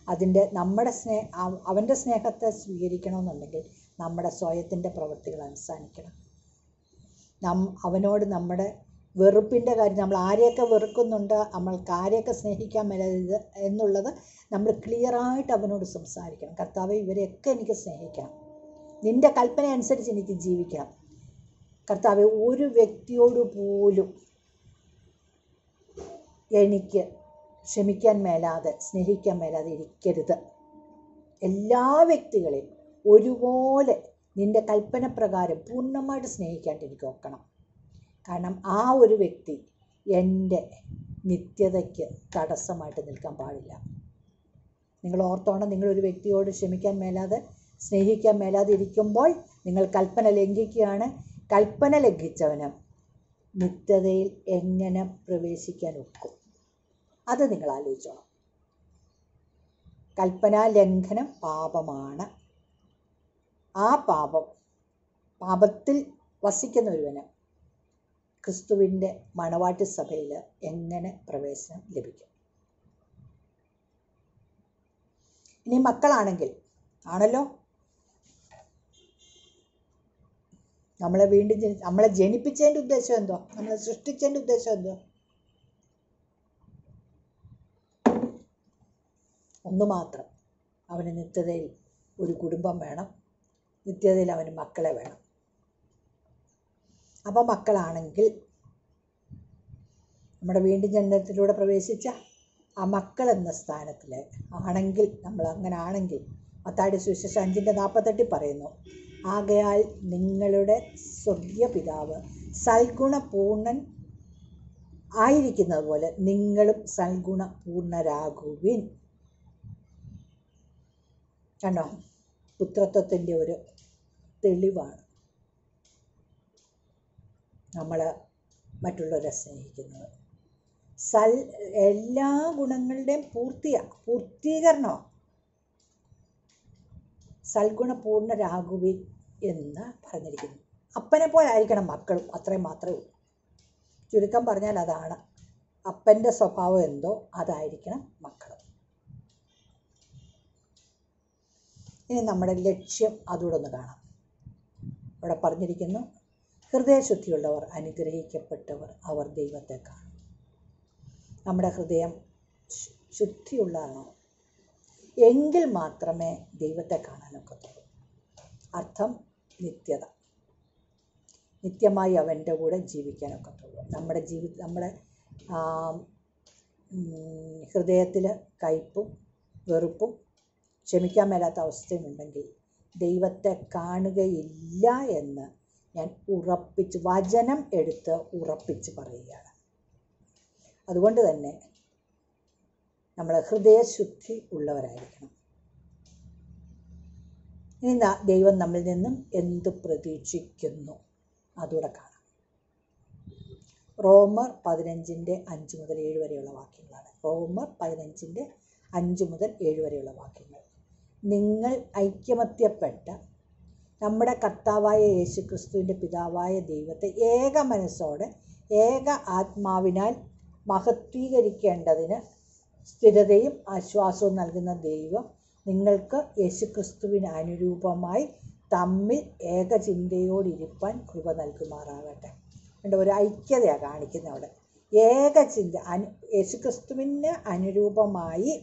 അതിന്റെ നമ്മുടെ സ്നേഹ അവന്റെ സ്നേഹത്തെ സ്വീകരിക്കണമെന്നുണ്ടെങ്കിൽ നമ്മുടെ സ്വയത്തിന്റെ പ്രവൃത്തികൾ അവസാനിക്കണം. നം അവനോട് നമ്മുടെ വെറുപ്പിന്റെ കാര്യം നമ്മൾ ആരെയൊക്കെ വെറുക്കുന്നുണ്ട് നമ്മൾക്ക് ആരെയൊക്കെ സ്നേഹിക്കാൻ മേലത് എന്നുള്ളത് നമ്മൾ ക്ലിയറായിട്ട് അവനോട് സംസാരിക്കണം. കർത്താവ് ഇവരെയൊക്കെ എനിക്ക് സ്നേഹിക്കാം നിന്റെ കൽപ്പന അനുസരിച്ച് എനിക്ക് ജീവിക്കാം കർത്താവ് ഒരു വ്യക്തിയോട് പോലും എനിക്ക് ക്ഷമിക്കാൻ മേലാതെ സ്നേഹിക്കാൻ മേലാതെ ഇരിക്കരുത്. എല്ലാ വ്യക്തികളെയും ഒരുപോലെ നിന്റെ കൽപ്പനപ്രകാരം പൂർണമായിട്ട് സ്നേഹിക്കാണ്ട് എനിക്ക് നോക്കണം കാരണം ആ ഒരു വ്യക്തി എന്റെ നിത്യതയ്ക്ക് തടസ്സമായിട്ട് നിൽക്കാൻ പാടില്ല. നിങ്ങൾ ഓർത്തോണം നിങ്ങളൊരു വ്യക്തിയോട് ക്ഷമിക്കാൻ മേലാതെ സ്നേഹിക്കാൻ മേലാതെ ഇരിക്കുമ്പോൾ നിങ്ങൾ കൽപ്പന ലംഘിക്കുകയാണ്. കൽപ്പന ലംഘിച്ചവന് നിത്യതയിൽ എങ്ങനെ പ്രവേശിക്കാൻ ഒക്കും? അത് നിങ്ങൾ ആലോചിച്ചോണം. കൽപ്പനാ ലംഘനം പാപമാണ്. ആ പാപം പാപത്തിൽ വസിക്കുന്ന ഒരുവന് ക്രിസ്തുവിന്റെ മണവാട്ടി സഭയിൽ എങ്ങനെ പ്രവേശനം ലഭിക്കും? ഇനി മക്കളാണെങ്കിൽ ആണല്ലോ? നമ്മളെ വീണ്ടും നമ്മളെ ജനിപ്പിച്ചതിന്റെ ഉദ്ദേശം എന്തോ? നമ്മളെ സൃഷ്ടിച്ചതിന്റെ ഉദ്ദേശം എന്തോ? ഒന്ന് മാത്രം അവന് നിത്യതയിൽ ഒരു കുടുംബം വേണം. നിത്യതയിൽ അവന് മക്കളെ വേണം. അപ്പോൾ മക്കളാണെങ്കിൽ നമ്മുടെ വീണ്ടും ജനനത്തിലൂടെ പ്രവേശിച്ച ആ മക്കൾ എന്ന സ്ഥാനത്തിൽ ആണെങ്കിൽ നമ്മൾ അങ്ങനെ ആണെങ്കിൽ മത്താടി സുവിശേഷം അഞ്ചിന്റെ നാൽപ്പത്തെട്ടിൽ പറയുന്നു ആകയാൽ നിങ്ങളുടെ സ്വർഗീയ പിതാവ് സൽഗുണപൂർണൻ ആയിരിക്കുന്നത് പോലെ നിങ്ങളും സൽഗുണപൂർണരാകുവിൻ. കണ്ടോ? പുത്രത്വത്തിന്റെ ഒരു തെളിവാണ്. നമ്മൾ മറ്റുള്ളവരെ സ്നേഹിക്കുന്നത്. സൽ എല്ലാ ഗുണങ്ങളുടെയും പൂർത്തിയ പൂർത്തീകരണമാണ്. സൽഗുണപൂർണരാകുവിൻ എന്ന് പറഞ്ഞിരിക്കുന്നു. അപ്പനെ പോലെ ആയിരിക്കണം മക്കളും അത്രയും മാത്രമേ ഉള്ളൂ. ചുരുക്കം പറഞ്ഞാൽ അതാണ്. അപ്പന്റെ സ്വഭാവം എന്തോ അതായിരിക്കണം മക്കളും. ഇനി നമ്മുടെ ലക്ഷ്യം അതുകൂടെ ഒന്ന് കാണാം. ഇവിടെ പറഞ്ഞിരിക്കുന്നു. ഹൃദയശുദ്ധിയുള്ളവർ അനുഗ്രഹിക്കപ്പെട്ടവർ അവർ ദൈവത്തെ കാണും. നമ്മുടെ ഹൃദയം ശുദ്ധിയുള്ളതാണോ? എങ്കിൽ മാത്രമേ ദൈവത്തെ കാണാനൊക്കത്തുള്ളൂ അർത്ഥം നിത്യത. നിത്യമായി അവന്റെ കൂടെ ജീവിക്കാനൊക്കത്തുള്ളൂ നമ്മുടെ ജീവി നമ്മുടെ ഹൃദയത്തിൽ കയ്പും വെറുപ്പും ക്ഷമിക്കാൻ മേലാത്ത അവസ്ഥയുമുണ്ടെങ്കിൽ ദൈവത്തെ കാണുകയില്ല എന്ന് ഞാൻ ഉറപ്പിച്ച് വചനം എടുത്ത് ഉറപ്പിച്ച് പറയുകയാണ്. അതുകൊണ്ട് തന്നെ നമ്മൾ ഹൃദയശുദ്ധി ഉള്ളവരായിരിക്കണം. ഇനി ദൈവം നമ്മിൽ നിന്നും എന്ത് പ്രതീക്ഷിക്കുന്നു അതുകൂടെ കാണാം. റോമർ പതിനഞ്ചിന്റെ അഞ്ച് മുതൽ ഏഴ് വരെയുള്ള വാക്യങ്ങളാണ്. റോമർ പതിനഞ്ചിന്റെ അഞ്ച് മുതൽ ഏഴ് വരെയുള്ള വാക്യങ്ങൾ. നിങ്ങൾ ഐക്യമത്യപ്പെട്ട നമ്മുടെ കർത്താവായ യേശു ക്രിസ്തുവിന്റെ പിതാവായ ദൈവത്തെ ഏക മനസ്സോടെ ഏക ആത്മാവിനാൽ മഹത്വീകരിക്കേണ്ടതിന് സ്ഥിരതയും ആശ്വാസവും നൽകുന്ന ദൈവം നിങ്ങൾക്ക് യേശുക്രിസ്തുവിന് അനുരൂപമായി തമ്മിൽ ഏകചിന്തയോടിരിപ്പാൻ കൃപ നൽകുമാറാകട്ടെ. കണ്ട ഒരു ഐക്യതയാണ് കാണിക്കുന്നത് അവിടെ. ഏകചിന്ത അനു യേശുക്രിസ്തുവിന് അനുരൂപമായി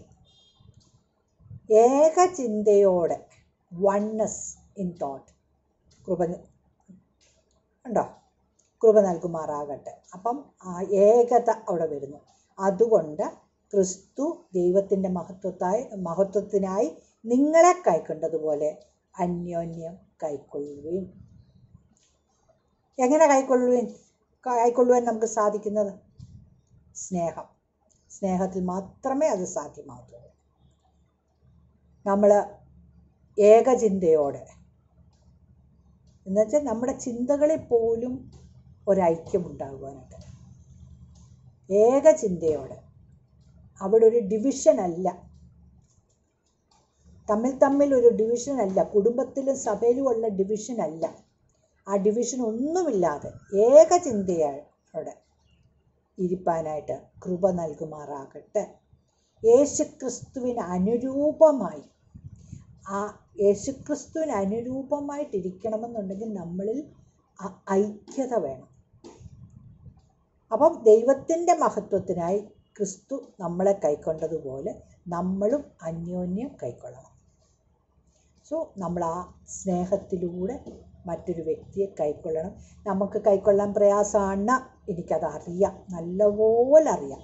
ഏകചിന്തയോടെ വണ്ണസ് ഇൻ തോട്ട് കൃപ ഉണ്ടോ? കൃപ നൽകുമാറാകട്ടെ. അപ്പം ഏകത അവിടെ വരുന്നു. അതുകൊണ്ട് ക്രിസ്തു ദൈവത്തിന്റെ മഹത്വത്തായി മഹത്വത്തിനായി നിങ്ങളെ കൈക്കൊണ്ടതുപോലെ അന്യോന്യം കൈക്കൊള്ളുകയും എങ്ങനെ കൈക്കൊള്ളുവാൻ? കൈക്കൊള്ളുവാൻ നമുക്ക് സാധിക്കുന്നത്? സ്നേഹം. സ്നേഹത്തിൽ മാത്രമേ അത് സാധ്യമാകത്തുള്ളൂ നമ്മൾ ഏകചിന്തയോടെ. എന്നുവെച്ചാൽ നമ്മുടെ ചിന്തകളിൽ പോലും ഒരൈക്യമുണ്ടാകുവാനായിട്ട്. ഏകചിന്തയോടെ. അവിടെ ഒരു ഡിവിഷൻ അല്ല. തമ്മിൽ തമ്മിൽ ഒരു ഡിവിഷൻ അല്ല. കുടുംബത്തിലും സഭയിലും ഉള്ള ഡിവിഷൻ അല്ല. ആ ഡിവിഷൻ ഒന്നുമില്ലാതെ ഏകചിന്തയോടെ ഇരിപ്പാനായിട്ട് കൃപ നൽകുമാറാകട്ടെ. യേശുക്രിസ്തുവിന് അനുരൂപമായി ആ യേശുക്രിസ്തുവിന് അനുരൂപമായിട്ടിരിക്കണമെന്നുണ്ടെങ്കിൽ നമ്മളിൽ ഐക്യത വേണം. അപ്പം ദൈവത്തിന്റെ മഹത്വത്തിനായി ക്രിസ്തു നമ്മളെ കൈക്കൊണ്ടതുപോലെ നമ്മളും അന്യോന്യം കൈക്കൊള്ളണം. സോ നമ്മൾ ആ സ്നേഹത്തിലൂടെ മറ്റൊരു വ്യക്തിയെ കൈക്കൊള്ളണം. നമുക്ക് കൈക്കൊള്ളാൻ പ്രയാസമാണ്. എനിക്കത് അറിയാം നല്ലപോലെ അറിയാം.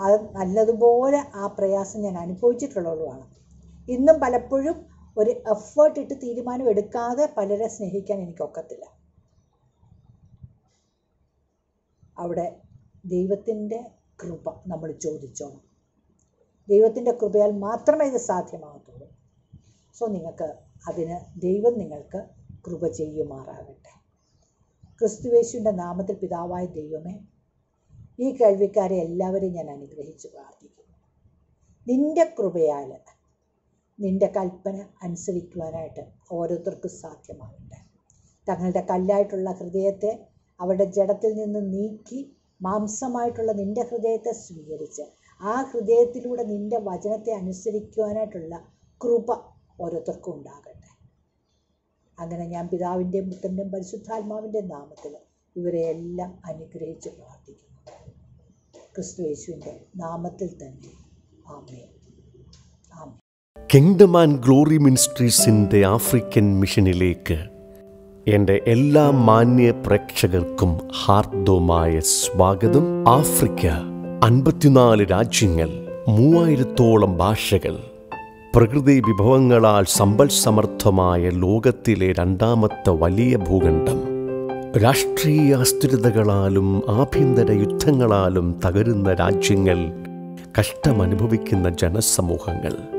അത് നല്ലതുപോലെ ആ പ്രയാസം ഞാൻ അനുഭവിച്ചിട്ടുള്ളതുമാണ്. ഇന്നും പലപ്പോഴും ഒരു എഫേർട്ട് ഇട്ട് തീരുമാനം എടുക്കാതെ പലരെ സ്നേഹിക്കാൻ എനിക്കൊക്കത്തില്ല അവിടെ ദൈവത്തിന്റെ കൃപ നമ്മൾ ചോദിച്ചോണം. ദൈവത്തിന്റെ കൃപയാൽ മാത്രമേ ഇത് സാധ്യമാകത്തുള്ളൂ. സോ നിങ്ങൾക്ക് അതിന് ദൈവം നിങ്ങൾക്ക് കൃപ ചെയ്യുമാറാകട്ടെ. ക്രിസ്തുവേശുവിന്റെ നാമത്തിൽ പിതാവായ ദൈവമേ ഈ കേൾവിക്കാരെ എല്ലാവരെയും ഞാൻ അനുഗ്രഹിച്ച് പ്രാർത്ഥിക്കുന്നു. നിന്റെ കൃപയാൽ നിന്റെ കൽപ്പന അനുസരിക്കുവാനായിട്ട് ഓരോരുത്തർക്കും സാധ്യമാകട്ടെ. തങ്ങളുടെ കല്ലായിട്ടുള്ള ഹൃദയത്തെ അവരുടെ ജഡത്തിൽ നിന്ന് നീക്കി മാംസമായിട്ടുള്ള നിന്റെ ഹൃദയത്തെ സ്വീകരിച്ച് ആ ഹൃദയത്തിലൂടെ നിന്റെ വചനത്തെ അനുസരിക്കുവാനായിട്ടുള്ള കൃപ ഓരോരുത്തർക്കും ഉണ്ടാകട്ടെ. അങ്ങനെ ഞാൻ പിതാവിന്റെയും പുത്രന്റെയും പരിശുദ്ധാത്മാവിന്റെയും നാമത്തിൽ ഇവരെ എല്ലാം അനുഗ്രഹിച്ച് പ്രാർത്ഥിക്കുന്നു. ക്രിസ്തു യേശുവിന്റെ നാമത്തിൽ തന്നെ. ആമേ കിങ്ഡം ആൻഡ് ഗ്ലോറി മിനിസ്ട്രീസിന്റെ ആഫ്രിക്കൻ മിഷനിലേക്ക് എന്റെ എല്ലാ മാന്യ പ്രേക്ഷകർക്കും ഹാർദവുമായ സ്വാഗതം. ആഫ്രിക്ക അൻപത്തിനാല് രാജ്യങ്ങൾ മൂവായിരത്തോളം ഭാഷകൾ പ്രകൃതി വിഭവങ്ങളാൽ സമ്പൽ സമർത്ഥമായ ലോകത്തിലെ രണ്ടാമത്തെ വലിയ ഭൂഖണ്ഡം. രാഷ്ട്രീയ അസ്ഥിരതകളാലും ആഭ്യന്തര യുദ്ധങ്ങളാലും തകരുന്ന രാജ്യങ്ങൾ കഷ്ടമനുഭവിക്കുന്ന ജനസമൂഹങ്ങൾ.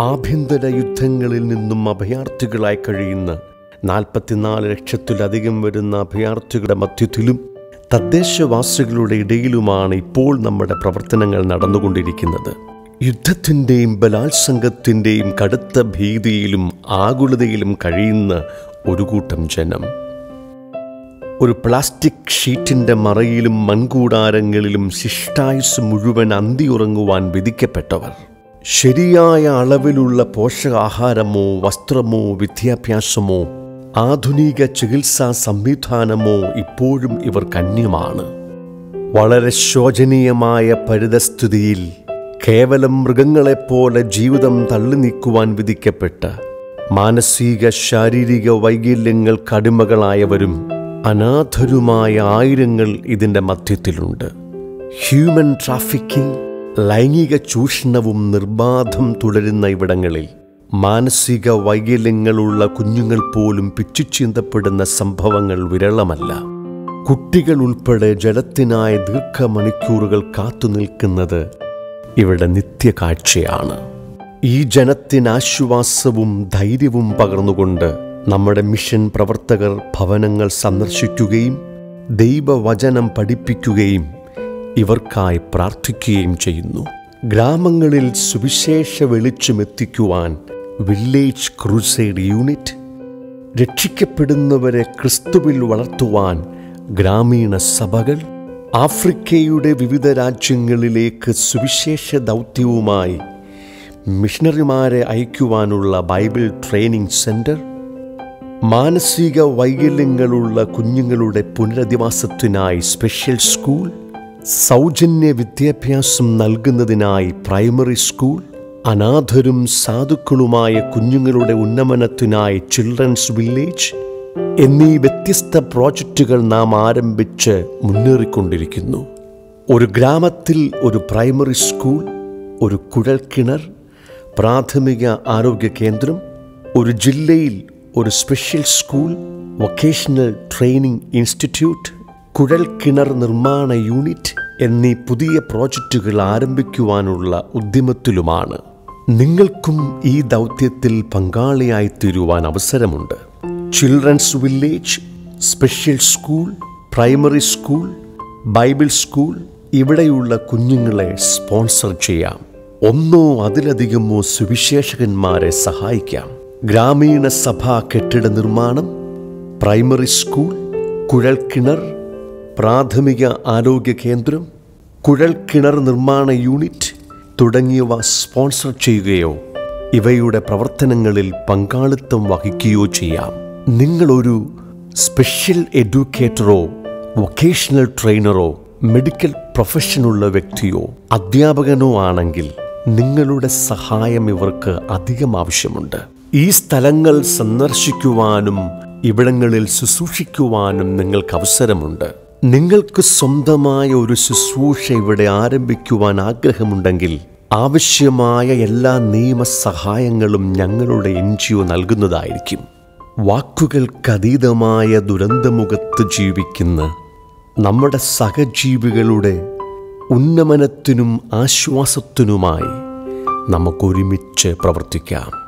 ആഭ്യന്തര യുദ്ധങ്ങളിൽ നിന്നും അഭയാർത്ഥികളായി കഴിയുന്ന നാൽപ്പത്തിനാല് ലക്ഷത്തിലധികം വരുന്ന അഭയാർത്ഥികളുടെ മധ്യത്തിലും തദ്ദേശവാസികളുടെ ഇടയിലുമാണ് ഇപ്പോൾ നമ്മുടെ പ്രവർത്തനങ്ങൾ നടന്നുകൊണ്ടിരിക്കുന്നത്. യുദ്ധത്തിന്റെയും ബലാത്സംഗത്തിന്റെയും കടുത്ത ഭീതിയിലും ആകുലതയിലും കഴിയുന്ന ഒരു കൂട്ടം ജനം. ഒരു പ്ലാസ്റ്റിക് ഷീറ്റിന്റെ മറയിലും മൺകൂടാരങ്ങളിലും ശിഷ്ടായുസ് മുഴുവൻ അന്തിയുറങ്ങുവാൻ വിധിക്കപ്പെട്ടവർ. ശരിയായ അളവിലുള്ള പോഷകാഹാരമോ വസ്ത്രമോ വിദ്യാഭ്യാസമോ ആധുനിക ചികിത്സാ സംവിധാനമോ ഇപ്പോഴും ഇവർ കന്യമാണ് വളരെ ശോചനീയമായ പരിതസ്ഥിതിയിൽ കേവലം മൃഗങ്ങളെപ്പോലെ ജീവിതം തള്ളി നീക്കുവാൻ വിധിക്കപ്പെട്ട മാനസിക ശാരീരിക വൈകല്യങ്ങൾ കടിമകളായവരും അനാഥരുമായ ആയിരങ്ങൾ ഇതിന്റെ മധ്യത്തിലുണ്ട്. ഹ്യൂമൻ ട്രാഫിക്കിംഗ് ലൈംഗിക ചൂഷണവും നിർബാധം തുടരുന്ന ഇവിടങ്ങളിൽ മാനസിക വൈകല്യങ്ങളുള്ള കുഞ്ഞുങ്ങൾ പോലും പിച്ചുചീന്തപ്പെടുന്ന സംഭവങ്ങൾ വിരളമല്ല. കുട്ടികൾ ഉൾപ്പെടെ ജലത്തിനായി ദീർഘമണിക്കൂറുകൾ കാത്തുനിൽക്കുന്നത് ഇവിടെ നിത്യകാഴ്ചയാണ്. ഈ ജനത്തിനാശ്വാസവും ധൈര്യവും പകർന്നുകൊണ്ട് നമ്മുടെ മിഷൻ പ്രവർത്തകർ ഭവനങ്ങൾ സന്ദർശിക്കുകയും ദൈവവചനം പഠിപ്പിക്കുകയും ഇവർക്കായി പ്രാർത്ഥിക്കുകയും ചെയ്യുന്നു. ഗ്രാമങ്ങളിൽ സുവിശേഷ വെളിച്ചമെത്തിക്കുവാൻ വില്ലേജ് ക്രൂസൈഡ് യൂണിറ്റ് രക്ഷിക്കപ്പെടുന്നവരെ ക്രിസ്തുവിൽ വളർത്തുവാൻ ഗ്രാമീണ സഭകൾ ആഫ്രിക്കയുടെ വിവിധ രാജ്യങ്ങളിലേക്ക് സുവിശേഷ ദൗത്യവുമായി മിഷണറിമാരെ അയക്കുവാനുള്ള ബൈബിൾ ട്രെയിനിംഗ് സെന്റർ മാനസിക വൈകല്യങ്ങളുള്ള കുഞ്ഞുങ്ങളുടെ പുനരധിവാസത്തിനായി സ്പെഷ്യൽ സ്കൂൾ സൗജന്യ വിദ്യാഭ്യാസം നൽകുന്നതിനായി പ്രൈമറി സ്കൂൾ അനാഥരും സാധുക്കളുമായ കുഞ്ഞുങ്ങളുടെ ഉന്നമനത്തിനായി ചിൽഡ്രൻസ് വില്ലേജ് എന്നീ വ്യത്യസ്ത പ്രോജക്റ്റുകൾ നാം ആരംഭിച്ച് മുന്നേറിക്കൊണ്ടിരിക്കുന്നു. ഒരു ഗ്രാമത്തിൽ ഒരു പ്രൈമറി സ്കൂൾ ഒരു കുഴൽക്കിണർ പ്രാഥമിക ആരോഗ്യ കേന്ദ്രം ഒരു ജില്ലയിൽ ഒരു special school vocational training institute കുഴൽ കിണർ നിർമ്മാണ യൂണിറ്റ് എന്നീ പുതിയ പ്രോജക്റ്റുകൾ ആരംഭിക്കുവാനുള്ള ഉദ്യമത്തിലുമാണ്. നിങ്ങൾക്കും ഈ ദൗത്യത്തിൽ പങ്കാളിയായി തീരുവാൻ അവസരമുണ്ട്. Children's village special school primary school Bible school ഇവിടെയുള്ള കുഞ്ഞുങ്ങളെ സ്പോൺസർ ചെയ്യാം. ഒന്നോ അതിലധികമോ സുവിശേഷകന്മാരെ സഹായിക്കാം. ഗ്രാമീണ സഭാ കെട്ടിട നിർമ്മാണം പ്രൈമറി സ്കൂൾ കുഴൽക്കിണർ പ്രാഥമിക ആരോഗ്യ കേന്ദ്രം കുഴൽക്കിണർ നിർമ്മാണ യൂണിറ്റ് തുടങ്ങിയവ സ്പോൺസർ ചെയ്യുകയോ ഇവയുടെ പ്രവർത്തനങ്ങളിൽ പങ്കാളിത്തം വഹിക്കുകയോ ചെയ്യാം. നിങ്ങളൊരു സ്പെഷ്യൽ എഡ്യൂക്കേറ്ററോ വൊക്കേഷണൽ ട്രെയിനറോ മെഡിക്കൽ പ്രൊഫഷനുള്ള വ്യക്തിയോ അധ്യാപകനോ ആണെങ്കിൽ നിങ്ങളുടെ സഹായം ഇവർക്ക് അധികം ആവശ്യമുണ്ട്. ഈ സ്ഥലങ്ങൾ സന്ദർശിക്കുവാനും ഇവിടങ്ങളിൽ ശുശ്രൂഷിക്കുവാനും നിങ്ങൾക്ക് അവസരമുണ്ട്. നിങ്ങൾക്ക് സ്വന്തമായ ഒരു ശുശ്രൂഷ ഇവിടെ ആരംഭിക്കുവാൻ ആഗ്രഹമുണ്ടെങ്കിൽ ആവശ്യമായ എല്ലാ നിയമസഹായങ്ങളും ഞങ്ങളുടെ എൻ ജി ഒ നൽകുന്നതായിരിക്കും. വാക്കുകൾക്കതീതമായ ദുരന്തമുഖത്ത് ജീവിക്കുന്ന നമ്മുടെ സഹജീവികളുടെ ഉന്നമനത്തിനും ആശ്വാസത്തിനുമായി നമുക്കൊരുമിച്ച് പ്രവർത്തിക്കാം.